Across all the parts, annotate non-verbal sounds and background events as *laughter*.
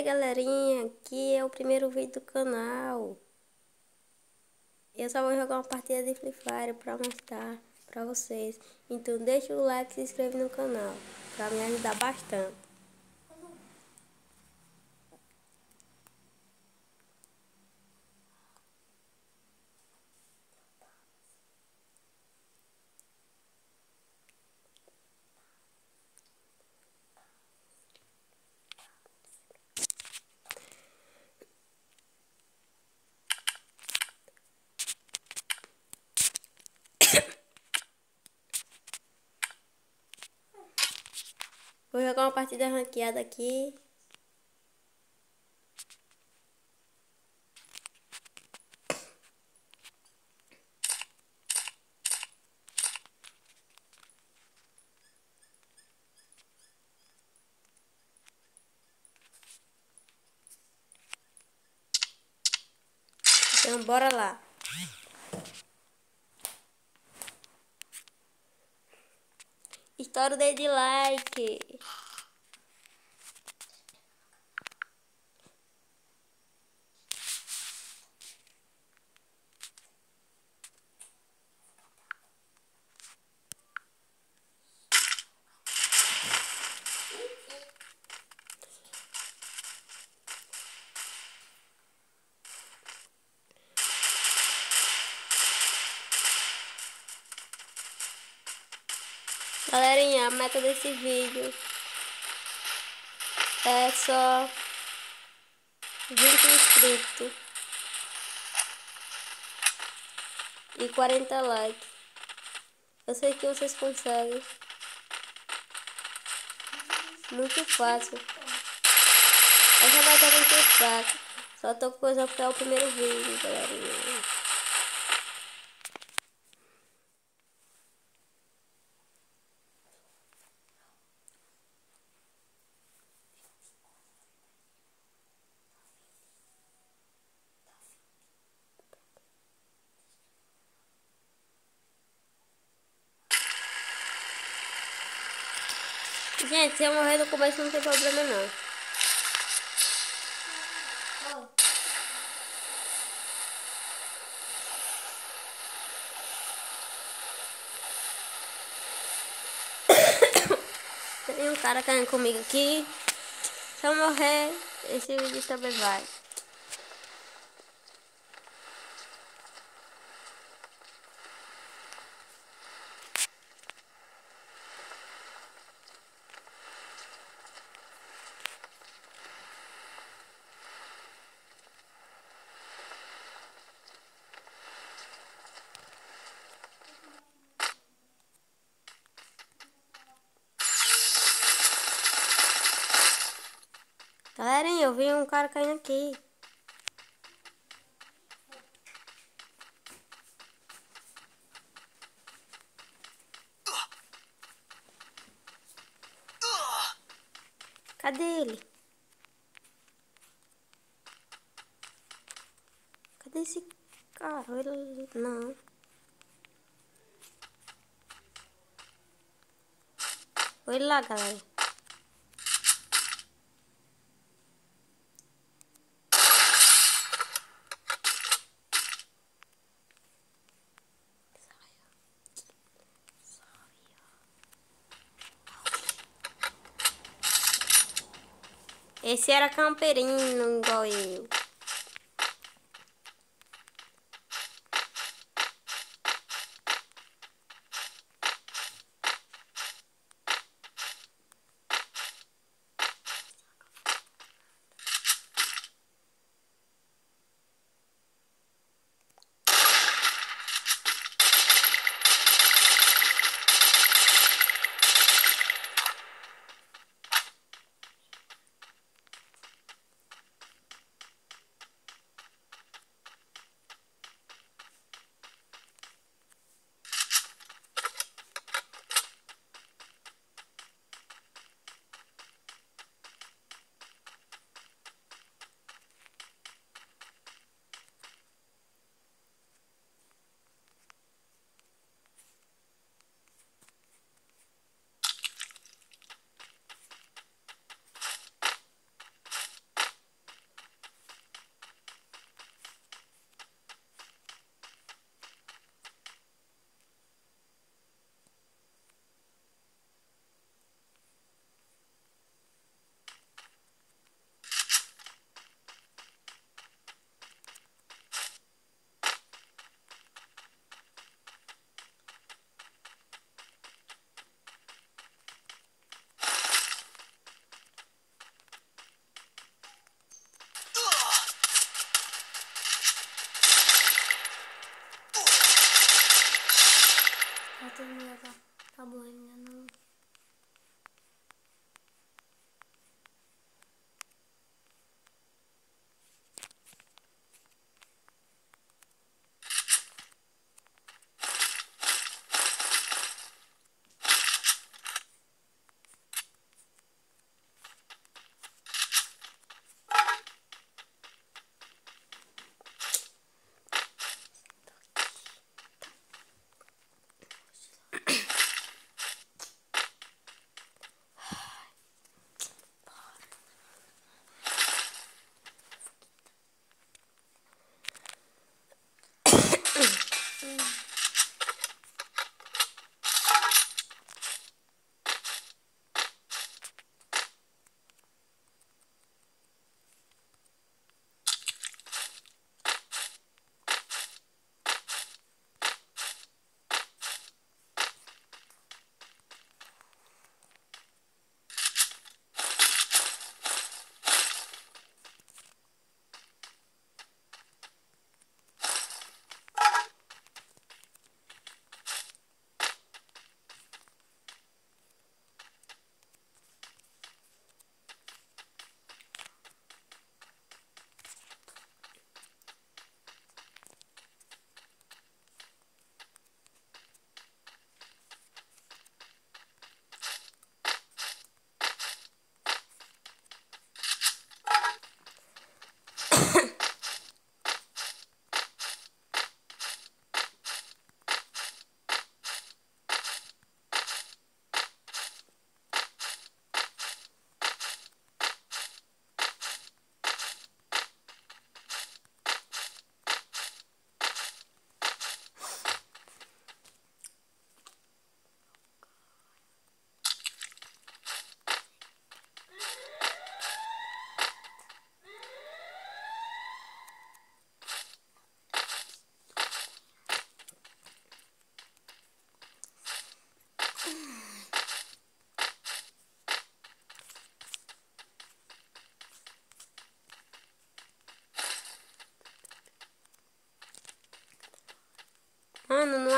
aí galerinha, aqui é o primeiro vídeo do canal. Eu só vou jogar uma partida de Free Fire pra mostrar pra vocês. Então deixa o like e se inscreve no canal Pra me ajudar bastante Vou jogar uma partida ranqueada aqui. Então bora lá. Estoura o like. Galerinha, a meta desse vídeo é só 20 inscritos e 40 likes. Eu sei que vocês conseguem. Muito fácil. Essa vai estar muito fraca. Só tô coisa porque é o primeiro vídeo, galerinha. Gente, se eu morrer no começo não tem problema não. *coughs* Tem um cara caindo comigo aqui. Se eu morrer, esse vídeo também vai. Galera, eu vi um cara caindo aqui. Cadê ele? Cadê esse carro? Ele... Não. Oi lá, galera. Esse era campeirinho igual eu. 什么来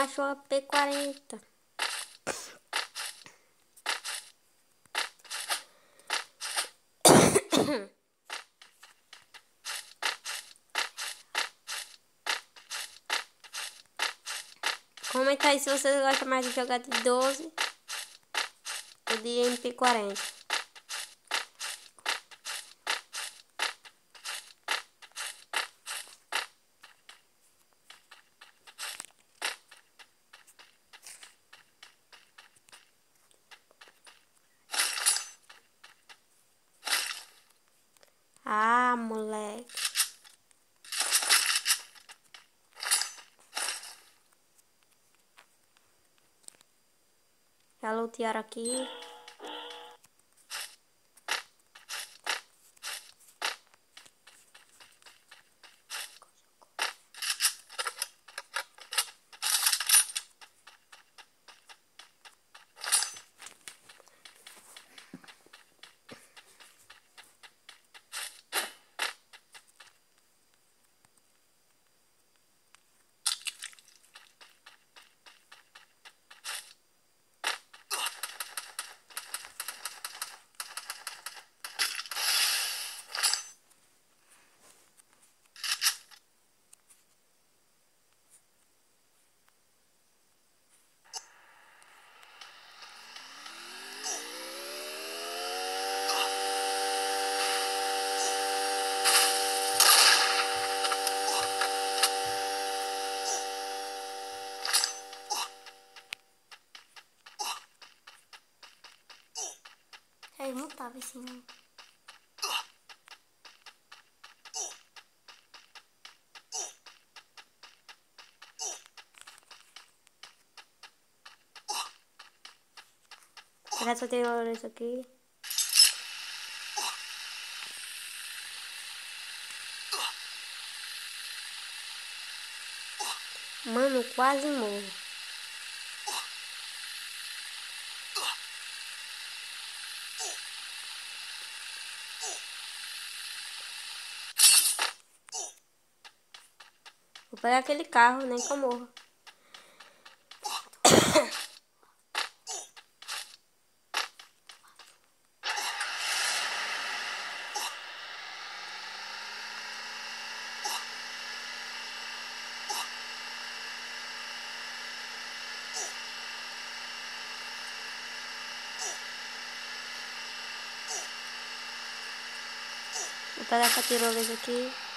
achou a P40. Comenta aí se vocês gostam mais de jogar de 12 ou de MP40. Ah, moleque. Já lutearam aqui. Esse não. Será que eu tenho isso aqui? Mano, quase morro. Vou pegar aquele carro, nem que eu. Vou pegar essa tirolesa aqui.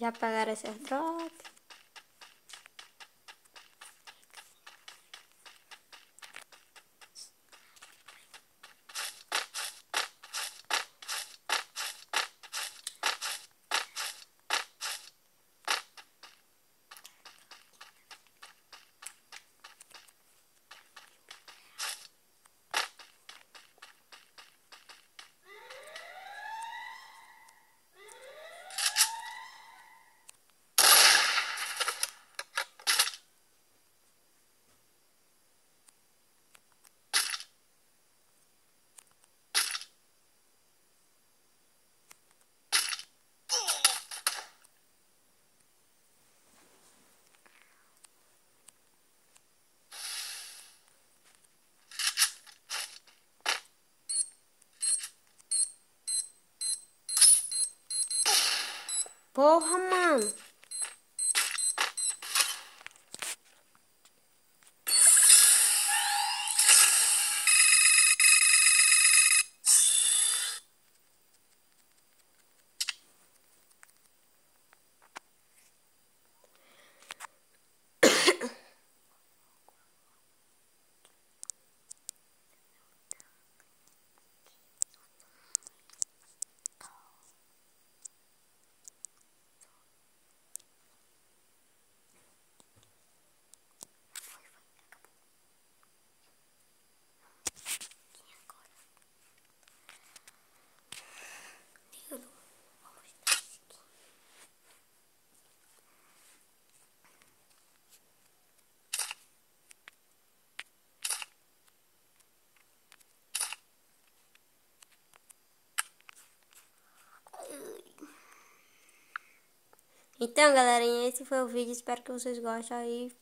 ya apagar ese drop. Porra, mano. Então, galerinha, esse foi o vídeo. Espero que vocês gostem aí.